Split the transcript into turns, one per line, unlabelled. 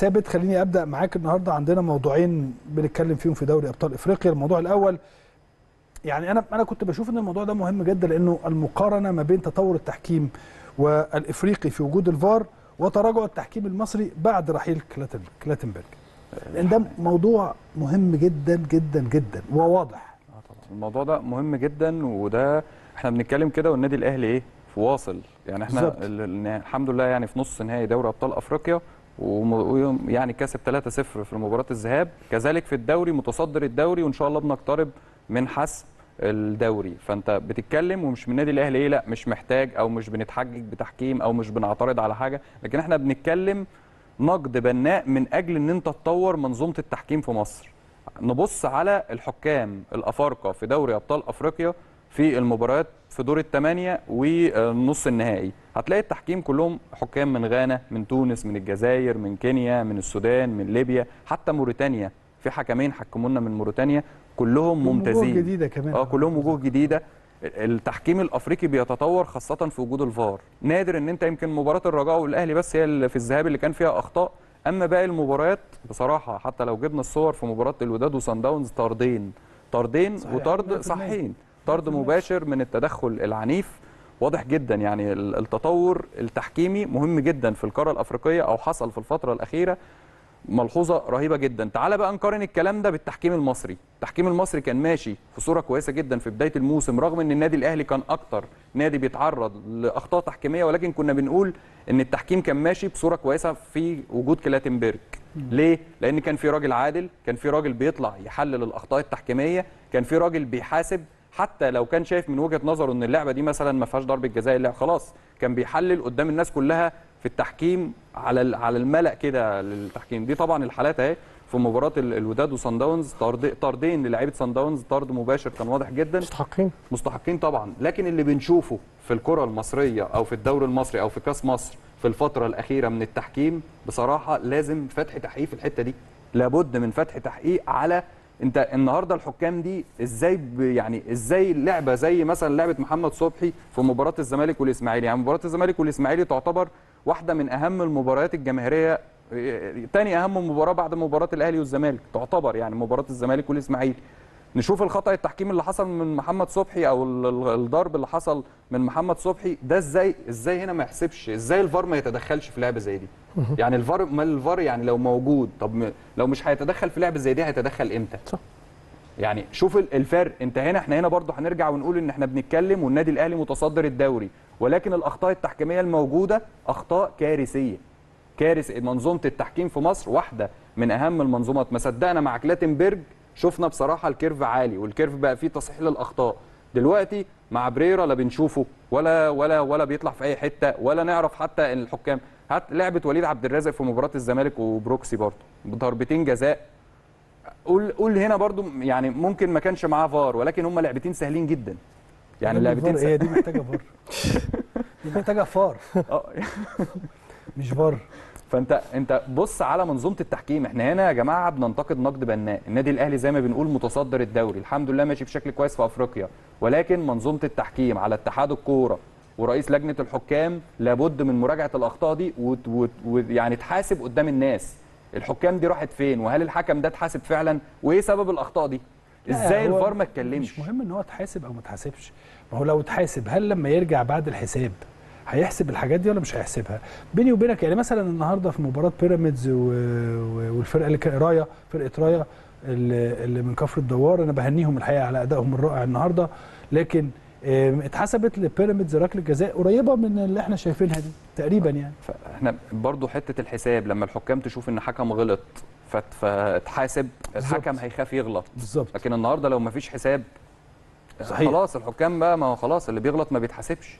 ثابت. خليني أبدأ معاك النهارده. عندنا موضوعين بنتكلم فيهم في دوري أبطال إفريقيا. الموضوع الأول يعني أنا أنا كنت بشوف إن الموضوع ده مهم جدا لأنه المقارنة ما بين تطور التحكيم والإفريقي في وجود الفار وتراجع التحكيم المصري بعد رحيل كلاتن كلاتنبرج. لأن ده موضوع مهم جدا جدا جدا وواضح.
الموضوع ده مهم جدا وده إحنا بنتكلم كده والنادي الأهلي إيه؟ في واصل. يعني إحنا الحمد لله يعني في نص نهائي دوري أبطال أفريقيا ويعني كسب 3-0 في مباراة الذهاب. كذلك في الدوري متصدر الدوري وإن شاء الله بنقترب من حسم الدوري. فأنت بتتكلم ومش من النادي الأهلي إيه لأ مش محتاج أو مش بنتحجج بتحكيم أو مش بنعترض على حاجة. لكن إحنا بنتكلم نقد بناء من أجل إن أنت تطور منظومة التحكيم في مصر. نبص على الحكام الأفارقة في دوري أبطال أفريقيا في المباريات في دور الثمانيه ونص النهائي. هتلاقي التحكيم كلهم حكام من غانا من تونس من الجزائر من كينيا من السودان من ليبيا حتى موريتانيا. في حكمين حكموا لنا من موريتانيا. كلهم ممتازين.
وجوه جديدة كمان.
آه كلهم وجوه جديدة. التحكيم الأفريقي بيتطور خاصة في وجود الفار. نادر إن أنت يمكن مباراة الرجاء والأهلي بس هي اللي في الذهاب اللي كان فيها أخطاء. أما باقي المباريات بصراحة حتى لو جبنا الصور في مباراة الوداد وصن داونز طردين
صحيح،
وطرد
100%.
صحيحين طرد مباشر من التدخل العنيف. واضح جدا يعني ال- التطور التحكيمي مهم جدا في القارة الأفريقية أو حصل في الفترة الأخيرة ملحوظة رهيبة جدا. تعال بقى نقارن الكلام ده بالتحكيم المصري. التحكيم المصري كان ماشي في صورة كويسة جدا في بداية الموسم رغم إن النادي الأهلي كان أكتر نادي بيتعرض لأخطاء تحكيمية ولكن كنا بنقول إن التحكيم كان ماشي بصورة كويسة في وجود كلاتنبرج. ليه؟ لأن كان في راجل عادل كان في راجل بيطلع يحلل الأخطاء التحكيمية كان في راجل بيحاسب حتى لو كان شايف من وجهة نظره إن اللعبة دي مثلا ما فيهاش ضربه جزاء لا خلاص كان بيحلل قدام الناس كلها في التحكيم على على الملأ كده للتحكيم. دي طبعا الحالات أهي في مباراة ال- الوداد وصن داونز. طرد طردين للاعيبة صن داونز. طرد مباشر كان واضح جدا.
مستحقين.
مستحقين طبعا. لكن اللي بنشوفه في الكرة المصرية أو في الدوري المصري أو في كأس مصر في الفترة الأخيرة من التحكيم بصراحة لازم فتح تحقيق في الحتة دي. لابد من فتح تحقيق على انت النهارده الحكام دي إزاي يعني إزاي لعبة زي مثلا لعبة محمد صبحي في مباراة الزمالك والإسماعيلي؟ يعني مباراة الزمالك والإسماعيلي تعتبر واحدة من أهم المباريات الجماهيرية إيه، تاني أهم مباراة بعد مباراة الأهلي والزمالك تعتبر يعني مباراة الزمالك والإسماعيلي. نشوف الخطأ التحكيم اللي حصل من محمد صبحي أو ال- ال- الضرب اللي حصل من محمد صبحي ده إزاي إزاي هنا ما يحسبش إزاي الفار ما يتدخلش في لعبة زي دي؟ يعني الفار ما الفار يعني لو موجود طب لو مش هيتدخل في لعبة زي دي هيتدخل إمتى؟
صح.
يعني شوف ال- الفرق أنت هنا إحنا هنا برضه هنرجع ونقول إن إحنا بنتكلم والنادي الأهلي متصدر الدوري ولكن الأخطاء التحكيمية الموجودة أخطاء كارثية. كارث منظومة التحكيم في مصر واحدة من أهم المنظومات. ما صدقنا مع كلاتنبرج شفنا بصراحة ال curve عالي وال curve بقى فيه تصحيح للأخطاء. دلوقتي مع بريرا لا بنشوفه ولا ولا ولا بيطلع في أي حتة ولا نعرف حتى ان الحكام. هات لعبة وليد عبد الرازق في مباراة الزمالك وبروكسي برضه بضربتين جزاء. قول قول هنا برضو يعني ممكن ما كانش معاه فار ولكن هم لعبتين سهلين جدا. يعني اللعبتين
هي دي محتاجة فار. دي محتاجة فار.
آه.
مش فار
فانت انت بص على منظومة التحكيم. إحنا هنا يا جماعة بننتقد نقد بناء. النادي الأهلي زي ما بنقول متصدر الدوري. الحمد لله ماشي بشكل كويس في أفريقيا. ولكن منظومة التحكيم على اتحاد الكورة ورئيس لجنة الحكام لابد من مراجعة الأخطاء دي ويعني تحاسب قدام الناس. الحكام دي راحت فين؟ وهل الحكم ده اتحاسب فعلا؟ وإيه سبب الأخطاء دي؟
إزاي
الفار ما
مش
اتكلمش
مهم إن هو اتحاسب أو ما اتحاسبش. ما هو لو اتحاسب هل لما يرجع بعد الحساب هيحسب الحاجات دي ولا مش هيحسبها؟ بيني وبينك يعني مثلا النهارده في مباراة بيراميدز والفرقة اللي كان رايه فرقة رايه اللي, من كفر الدوار أنا بهنيهم الحقيقة على أدائهم الرائع النهارده. لكن اتحسبت لبيراميدز ركلة جزاء قريبة من اللي إحنا شايفينها دي تقريبا يعني.
فاحنا برضو حتة الحساب لما الحكام تشوف إن حكم غلط فاتحاسب الحكم هيخاف يغلط.
بالظبط.
لكن النهارده لو مفيش حساب
صحيح.
خلاص الحكام بقى ما هو خلاص اللي بيغلط ما بيتحاسبش.